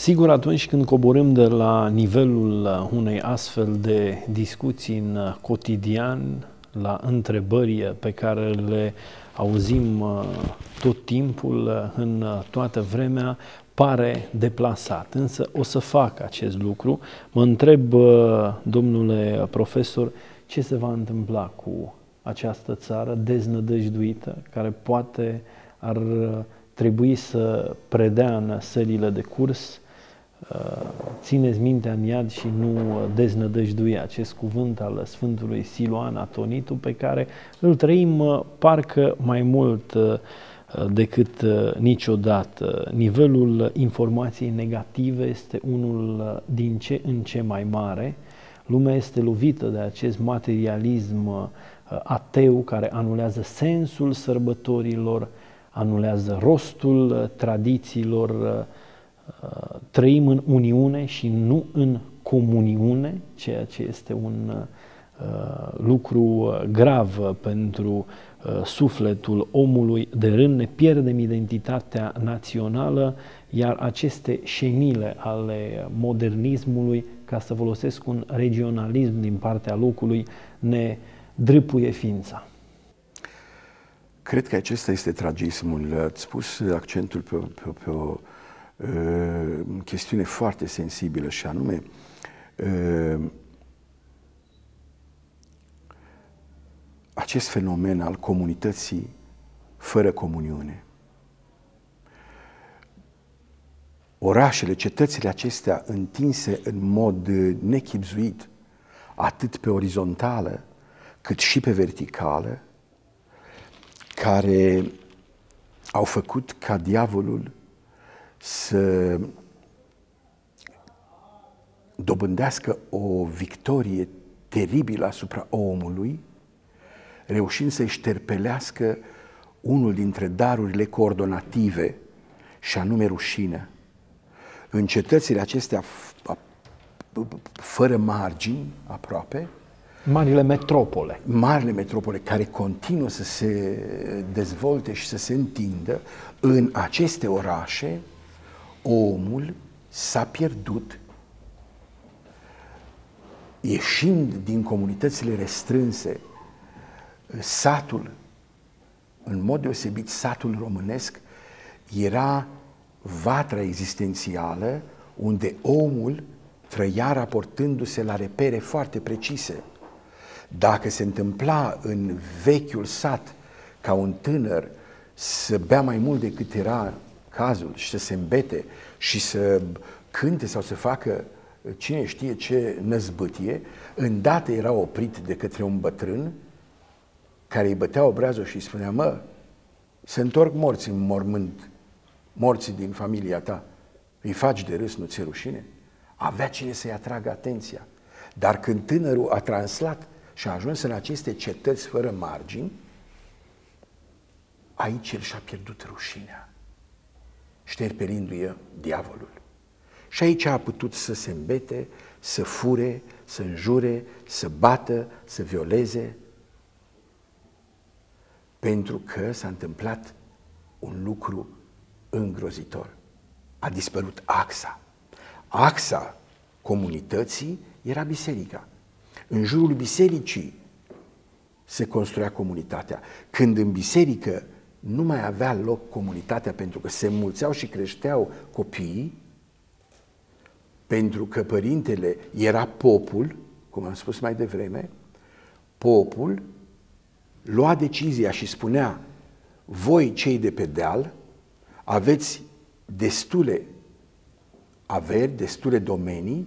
Sigur, atunci când coborâm de la nivelul unei astfel de discuții în cotidian, la întrebări pe care le auzim uh, tot timpul, uh, în toată vremea, pare deplasat. Însă o să fac acest lucru. Mă întreb, uh, domnule profesor, ce se va întâmpla cu această țară deznădăjduită, care poate ar trebui să predea în sălile de curs Uh, țineți mintea în iad și nu deznădăjdui acest cuvânt al Sfântului Siloan Atonitu pe care îl trăim uh, parcă mai mult uh, decât niciodată. Nivelul informației negative este unul din ce în ce mai mare. Lumea este lovită de acest materialism ateu care anulează sensul sărbătorilor, anulează rostul tradițiilor, trăim în uniune și nu în comuniune, ceea ce este un uh, lucru grav pentru uh, sufletul omului de rând, ne pierdem identitatea națională, iar aceste șenile ale modernismului, ca să folosesc un regionalism din partea locului, ne drâpuie ființa. Cred că acesta este tragismul. Ați spus accentul pe, pe, pe o Uh, chestiune foarte sensibilă și anume uh, acest fenomen al comunității fără comuniune. Orașele, cetățile acestea întinse în mod nechipzuit, atât pe orizontală, cât și pe verticală, care au făcut ca diavolul să dobândească o victorie teribilă asupra omului, reușind să-i șterpelească unul dintre darurile coordonative, și anume rușinea. În cetățile acestea fără margini aproape, Marile metropole. Marile metropole care continuă să se dezvolte și să se întindă în aceste orașe, omul s-a pierdut ieșind din comunitățile restrânse, satul, în mod deosebit satul românesc, era vatra existențială unde omul trăia raportându-se la repere foarte precise. Dacă se întâmpla în vechiul sat ca un tânăr să bea mai mult decât era cazul și să se îmbete și să cânte sau să facă cine știe ce năzbâtie, îndată era oprit de către un bătrân care îi bătea obrazul și îi spunea, mă, se întorc morți în mormânt, morții din familia ta, îi faci de râs, nu ți rușine? Avea cine să-i atragă atenția. Dar când tânărul a translat și a ajuns în aceste cetăți fără margini, aici el și-a pierdut rușinea șterperindu-i diavolul. Și aici a putut să se îmbete, să fure, să înjure, să bată, să violeze, pentru că s-a întâmplat un lucru îngrozitor. A dispărut axa. Axa comunității era biserica. În jurul bisericii se construia comunitatea. Când în biserică nu mai avea loc comunitatea pentru că se mulțeau și creșteau copiii, pentru că părintele era popul, cum am spus mai devreme, popul lua decizia și spunea, voi cei de pe deal aveți destule averi, destule domenii,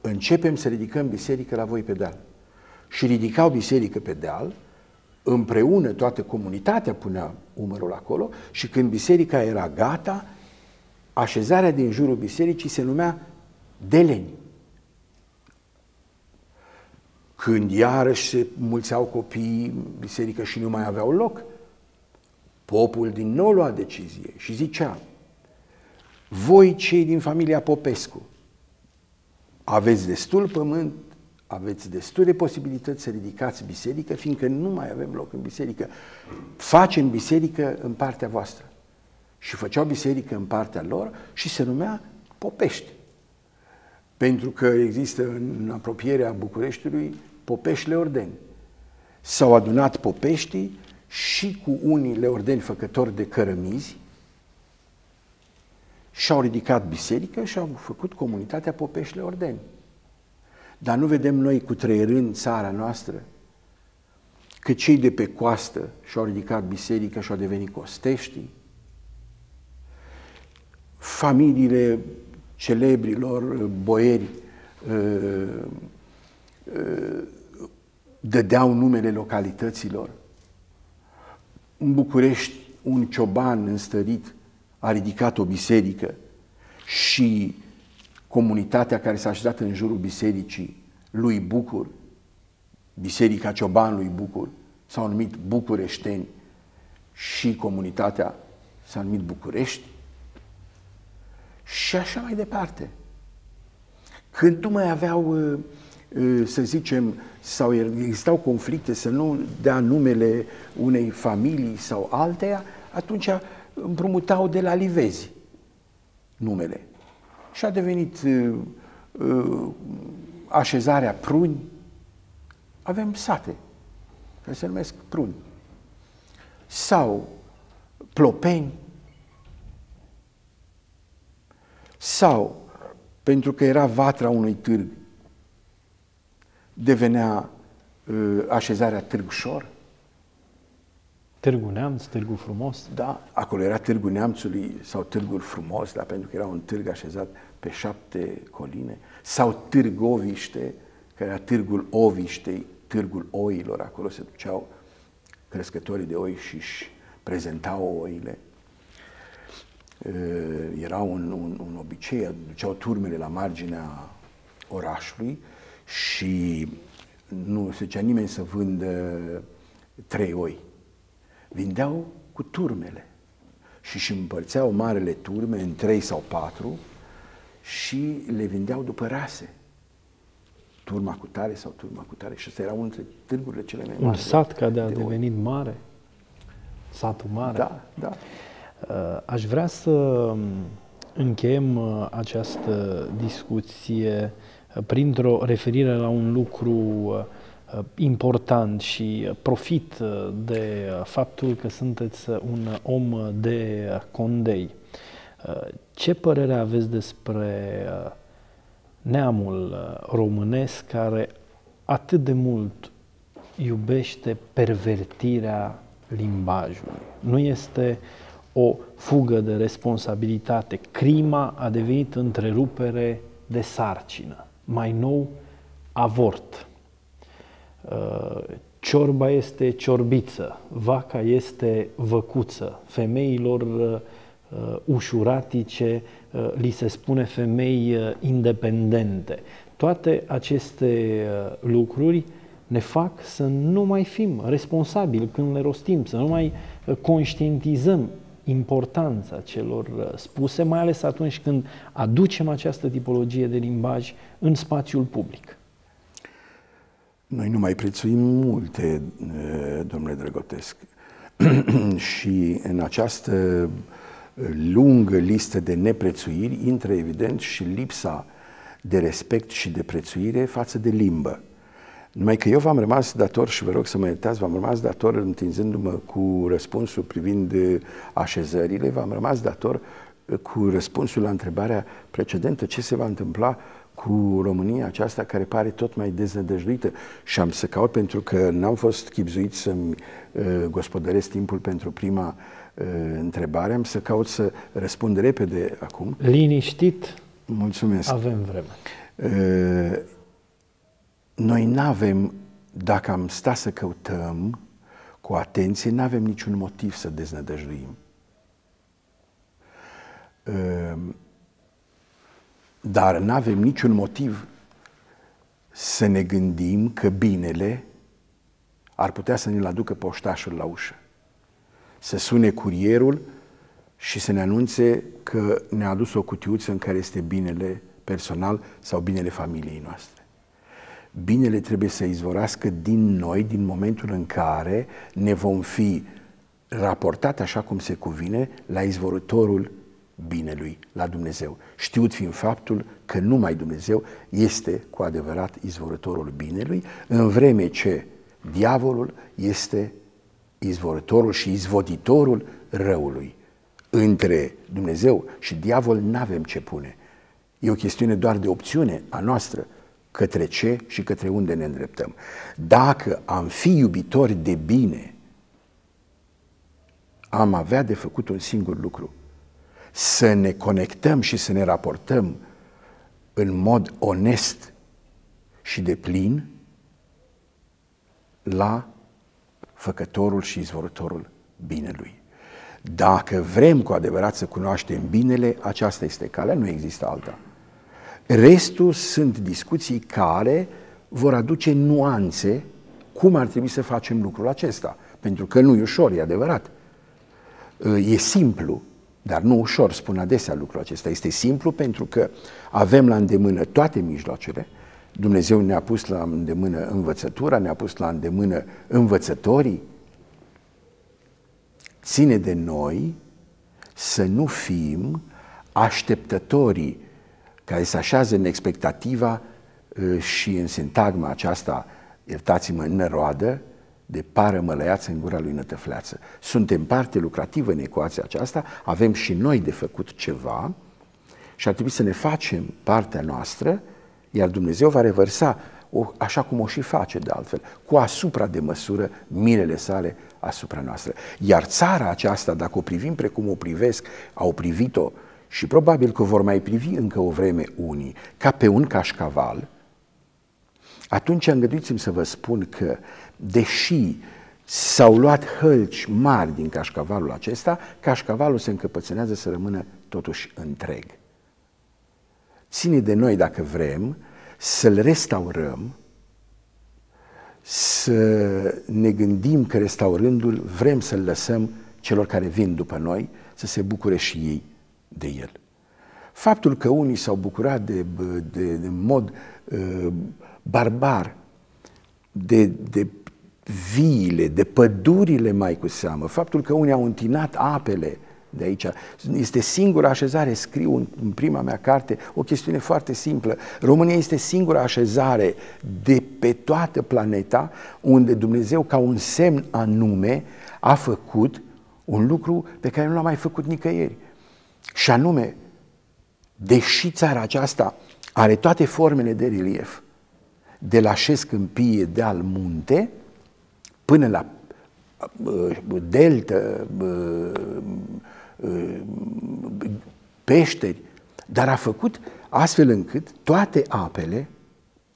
începem să ridicăm biserică la voi pe deal. Și ridicau biserică pe deal, împreună toată comunitatea punea umărul acolo și când biserica era gata, așezarea din jurul bisericii se numea deleni. Când iarăși se mulțeau copiii biserică și nu mai aveau loc, popul din nou lua decizie și zicea, voi cei din familia Popescu aveți destul pământ aveți destule posibilități să ridicați biserică, fiindcă nu mai avem loc în biserică. Facem biserică în partea voastră. Și făceau biserică în partea lor și se numea Popești. Pentru că există în apropierea Bucureștiului Popești Leordeni. S-au adunat popeștii și cu unii leordeni făcători de cărămizi și-au ridicat biserică și au făcut comunitatea Popești Leordeni. Dar nu vedem noi cu trăierând țara noastră că cei de pe coastă și-au ridicat biserică și-au devenit costeștii, familiile celebrilor boieri uh, uh, dădeau numele localităților. În București, un cioban înstărit a ridicat o biserică și comunitatea care s-a așezat în jurul bisericii lui Bucur, Biserica Ciobanului Bucur, s-au numit bucureșteni și comunitatea s-a numit București și așa mai departe. Când nu mai aveau, uh, uh, să zicem, sau existau conflicte să nu dea numele unei familii sau alteia, atunci împrumutau de la livezi numele. Și a devenit uh, uh, așezarea pruni. Avem sate care se numesc pruni. Sau plopeni. Sau, pentru că era vatra unui târg, devenea uh, așezarea Târgușor. Târgul Neamț, Târgul Frumos? Da, acolo era Târgul Neamțului sau Târgul Frumos, da, pentru că era un târg așezat pe șapte coline, sau Târgoviște, care era Târgul Oviștei, Târgul Oilor, acolo se duceau crescătorii de oi și își prezentau oile. Era un, un, un obicei, duceau turmele la marginea orașului și nu se zicea nimeni să vândă trei oi. Vindeau cu turmele și își împărțeau marele turme în trei sau patru și le vindeau după rase. Turma cu tare sau turma cu tare. Și asta era unul dintre târgurile cele mai mari. Un sat care a de devenit oi. mare. Satul mare. Da, da. Uh, aș vrea să um, încheiem uh, această discuție uh, printr-o referire la un lucru important și profit de faptul că sunteți un om de condei. Ce părere aveți despre neamul românesc care atât de mult iubește pervertirea limbajului? Nu este o fugă de responsabilitate. Crima a devenit întrerupere de sarcină. Mai nou, avort. Ciorba este ciorbiță, vaca este văcuță, femeilor uh, ușuratice, uh, li se spune femei uh, independente. Toate aceste uh, lucruri ne fac să nu mai fim responsabili când le rostim, să nu mai uh, conștientizăm importanța celor uh, spuse, mai ales atunci când aducem această tipologie de limbaj în spațiul public. Noi nu mai prețuim multe, uh, domnule Drăgotesc. și în această uh, lungă listă de neprețuiri intră evident și lipsa de respect și de prețuire față de limbă. Numai că eu v-am rămas dator și vă rog să mă iertați, v-am rămas dator întinzându-mă cu răspunsul privind așezările, v-am rămas dator cu răspunsul la întrebarea precedentă, ce se va întâmpla cu România aceasta care pare tot mai deznădăjduită și am să caut pentru că n-am fost chipzuit să-mi uh, gospodăresc timpul pentru prima uh, întrebare, am să caut să răspund repede acum. Liniștit. Mulțumesc. Avem vreme. Uh, noi nu avem, dacă am sta să căutăm cu atenție, nu avem niciun motiv să deznădăjduim. Uh, dar nu avem niciun motiv să ne gândim că binele ar putea să ne-l aducă poștașul la ușă. Să sune curierul și să ne anunțe că ne-a adus o cutiuță în care este binele personal sau binele familiei noastre. Binele trebuie să izvorască din noi, din momentul în care ne vom fi raportat așa cum se cuvine la izvorătorul binelui la Dumnezeu, știut fiind faptul că numai Dumnezeu este cu adevărat izvorătorul binelui, în vreme ce diavolul este izvorătorul și izvoditorul răului. Între Dumnezeu și diavol nu avem ce pune. E o chestiune doar de opțiune a noastră către ce și către unde ne îndreptăm. Dacă am fi iubitori de bine, am avea de făcut un singur lucru, să ne conectăm și să ne raportăm în mod onest și de plin la făcătorul și izvorătorul binelui. Dacă vrem cu adevărat să cunoaștem binele, aceasta este calea, nu există alta. Restul sunt discuții care vor aduce nuanțe cum ar trebui să facem lucrul acesta. Pentru că nu e ușor, e adevărat. E simplu, dar nu ușor, spun adesea lucrul acesta. Este simplu pentru că avem la îndemână toate mijloacele. Dumnezeu ne-a pus la îndemână învățătura, ne-a pus la îndemână învățătorii. Ține de noi să nu fim așteptătorii care se așează în expectativa uh, și în sintagma aceasta, iertați-mă, năroadă, de pară mălăiață în gura lui nătăfleață. Suntem parte lucrativă în ecuația aceasta, avem și noi de făcut ceva și ar trebui să ne facem partea noastră, iar Dumnezeu va revărsa, o, așa cum o și face de altfel, cu asupra de măsură mirele sale asupra noastră. Iar țara aceasta, dacă o privim precum o privesc, au privit-o și probabil că vor mai privi încă o vreme unii, ca pe un cașcaval, atunci îngăduiți-mi să vă spun că, deși s-au luat hălci mari din cașcavalul acesta, cașcavalul se încăpățânează să rămână totuși întreg. Ține de noi, dacă vrem, să-l restaurăm, să ne gândim că restaurându-l vrem să-l lăsăm celor care vin după noi să se bucure și ei de el. Faptul că unii s-au bucurat de, de, de mod uh, barbar de, de viile, de pădurile mai cu seamă, faptul că unii au întinat apele de aici, este singura așezare, scriu în, în prima mea carte, o chestiune foarte simplă. România este singura așezare de pe toată planeta unde Dumnezeu, ca un semn anume, a făcut un lucru pe care nu l-a mai făcut nicăieri. Și anume, deși țara aceasta are toate formele de relief, de la șes câmpie de al munte până la delta, peșteri, dar a făcut astfel încât toate apele,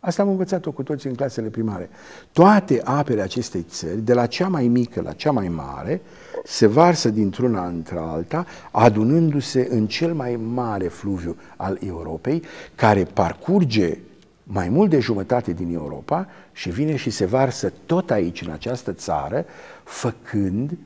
asta am învățat-o cu toți în clasele primare, toate apele acestei țări, de la cea mai mică la cea mai mare, se varsă dintr-una într-alta, adunându-se în cel mai mare fluviu al Europei, care parcurge mai mult de jumătate din Europa și vine și se varsă tot aici, în această țară, făcând,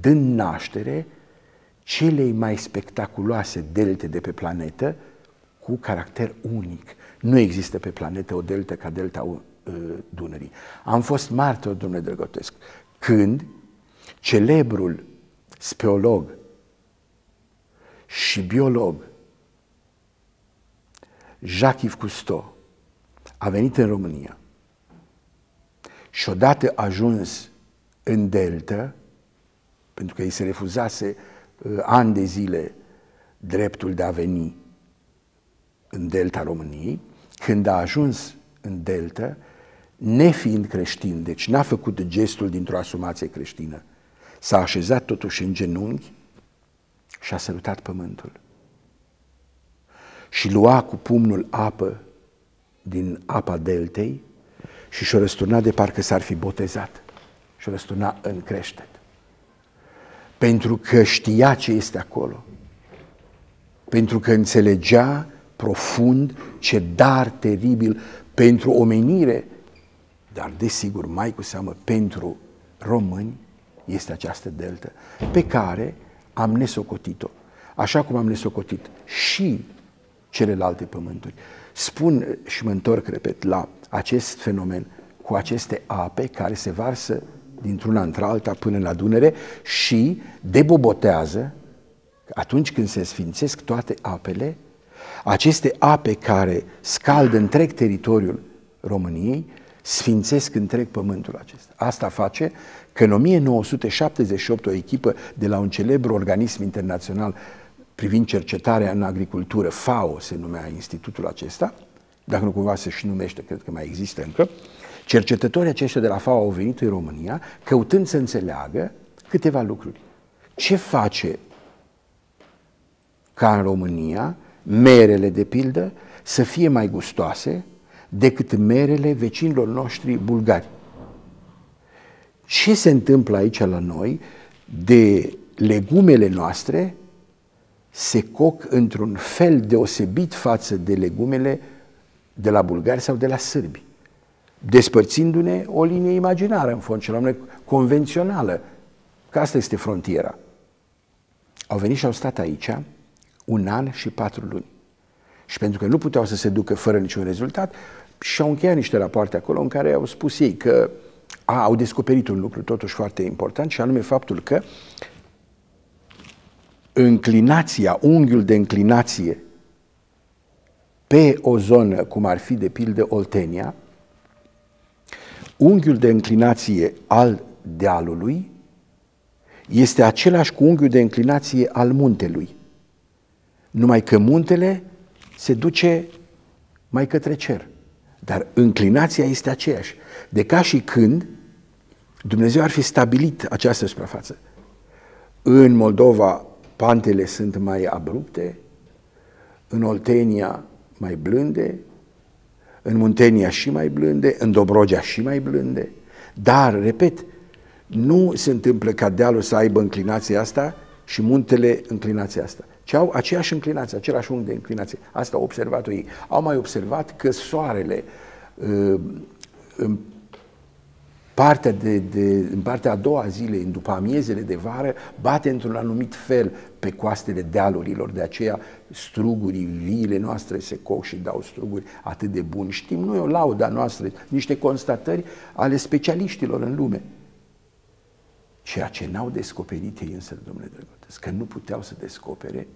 dând naștere celei mai spectaculoase delte de pe planetă cu caracter unic. Nu există pe planetă o deltă ca delta uh, Dunării. Am fost martor, domnule Drăgotesc, când celebrul speolog și biolog Jacques Cousteau a venit în România și odată ajuns în Delta, pentru că îi se refuzase uh, ani de zile dreptul de a veni în Delta României, când a ajuns în Delta, nefiind creștin, deci n-a făcut gestul dintr-o asumație creștină, s-a așezat totuși în genunchi și a sărutat pământul. Și lua cu pumnul apă din apa deltei și și-o răsturna de parcă s-ar fi botezat. Și-o răsturna în creștet. Pentru că știa ce este acolo. Pentru că înțelegea profund ce dar teribil pentru omenire, dar desigur mai cu seamă pentru români, este această deltă pe care am nesocotit-o, așa cum am nesocotit și celelalte pământuri. Spun și mă întorc, repet, la acest fenomen cu aceste ape care se varsă dintr-una într-alta până la Dunăre și debobotează Atunci când se sfințesc toate apele, aceste ape care scaldă întreg teritoriul României, sfințesc întreg pământul acesta. Asta face că în 1978 o echipă de la un celebru organism internațional privind cercetarea în agricultură, FAO se numea institutul acesta, dacă nu cumva se și numește, cred că mai există încă, cercetătorii aceștia de la FAO au venit în România căutând să înțeleagă câteva lucruri. Ce face ca în România merele, de pildă, să fie mai gustoase decât merele vecinilor noștri bulgari? Ce se întâmplă aici la noi de legumele noastre se coc într-un fel deosebit față de legumele de la bulgari sau de la sârbi, despărțindu-ne o linie imaginară, în fond, ce convențională, că asta este frontiera. Au venit și au stat aici un an și patru luni. Și pentru că nu puteau să se ducă fără niciun rezultat, și-au încheiat niște rapoarte acolo în care au spus ei că a, au descoperit un lucru totuși foarte important și anume faptul că înclinația, unghiul de înclinație pe o zonă, cum ar fi de pildă Oltenia, unghiul de înclinație al dealului este același cu unghiul de înclinație al muntelui. Numai că muntele se duce mai către cer. Dar înclinația este aceeași. De ca și când Dumnezeu ar fi stabilit această suprafață. În Moldova pantele sunt mai abrupte, în Oltenia mai blânde, în Muntenia și mai blânde, în Dobrogea și mai blânde, dar, repet, nu se întâmplă ca dealul să aibă înclinația asta și muntele înclinația asta, ci au aceeași înclinație, același unghi de înclinație. Asta au observat-o ei. Au mai observat că soarele uh, partea de, de, în partea a doua zilei, în după amiezele de vară, bate într-un anumit fel pe coastele dealurilor, de aceea strugurii, viile noastre se coc și dau struguri atât de buni. Știm noi o lauda noastră, niște constatări ale specialiștilor în lume. Ceea ce n-au descoperit ei însă, domnule Drăgătăs, că nu puteau să descopere,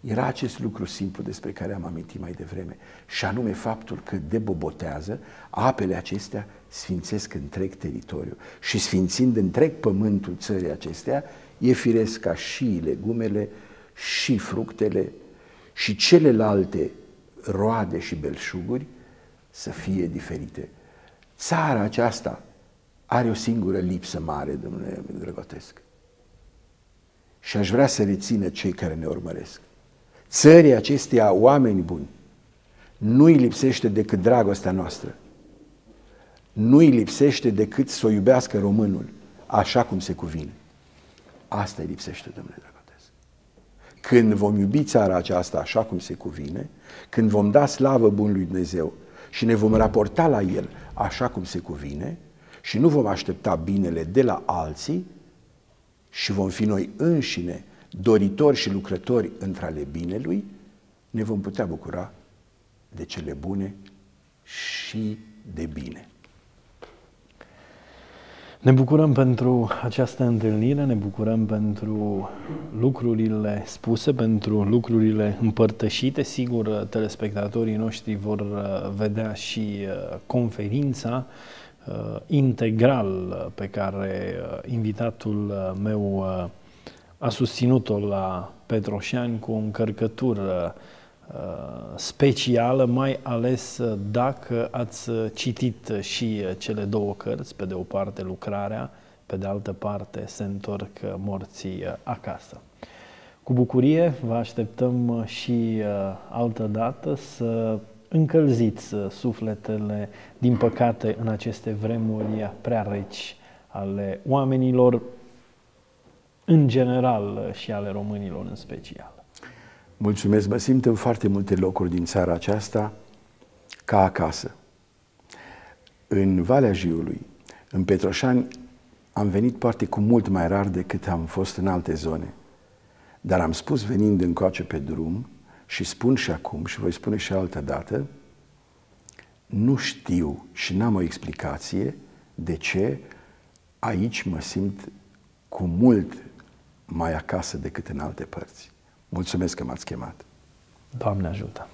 era acest lucru simplu despre care am amintit mai devreme, și anume faptul că de bobotează, apele acestea sfințesc întreg teritoriu și sfințind întreg pământul țării acestea, e firesc ca și legumele, și fructele, și celelalte roade și belșuguri să fie diferite. Țara aceasta are o singură lipsă mare, domnule Drăgotesc. Și aș vrea să rețină cei care ne urmăresc. Țării acestea oameni buni nu-i lipsește decât dragostea noastră nu îi lipsește decât să o iubească românul, așa cum se cuvine. Asta îi lipsește, domnule Dragotez. Când vom iubi țara aceasta așa cum se cuvine, când vom da slavă bunului Dumnezeu și ne vom raporta la El așa cum se cuvine și nu vom aștepta binele de la alții și vom fi noi înșine doritori și lucrători între ale binelui, ne vom putea bucura de cele bune și de bine. Ne bucurăm pentru această întâlnire, ne bucurăm pentru lucrurile spuse, pentru lucrurile împărtășite. Sigur, telespectatorii noștri vor uh, vedea și uh, conferința uh, integral pe care invitatul meu a susținut-o la Petroșani cu o încărcătură Uh, specială, mai ales uh, dacă ați uh, citit și cele două cărți, pe de o parte lucrarea, pe de altă parte se întorc morții acasă. Cu bucurie vă așteptăm și altă dată să încălziți sufletele, din păcate, în aceste vremuri prea reci ale oamenilor, în general și ale românilor în special. Mulțumesc, mă simt în foarte multe locuri din țara aceasta ca acasă. În Valea Jiului, în Petroșani, am venit poate cu mult mai rar decât am fost în alte zone. Dar am spus venind încoace pe drum și spun și acum și voi spune și altă dată, nu știu și n-am o explicație de ce aici mă simt cu mult mai acasă decât în alte părți. Mulțumesc că m-ați chemat. Doamne ajută!